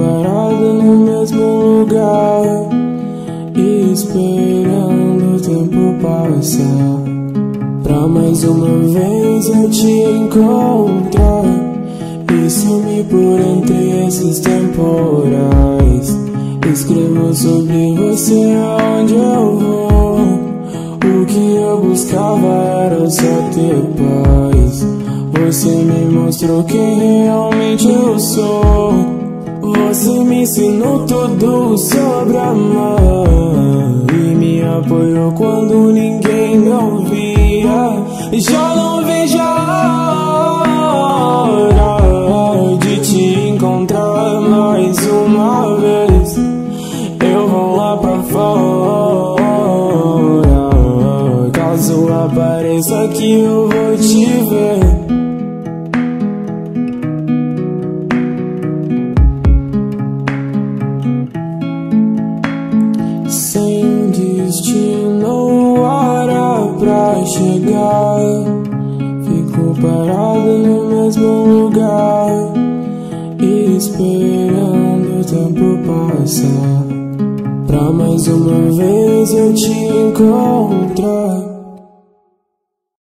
parado no mesmo lugar, esperando o tempo passar. Pra mais uma vez eu te encontrar e sumir por entre esses temporais. Escrevo sobre você onde eu vou. O que eu buscava era só ter paz. Você me mostrou quem realmente eu sou. Você me ensinou tudo sobre amar e me apoiou quando ninguém me ouvia. Já não vejo a hora de te encontrar mais uma vez. Eu vou lá pra fora. Caso apareça aqui, eu vou te ver. Lugar, esperando o tempo passar. Pra mais uma vez eu te encontrar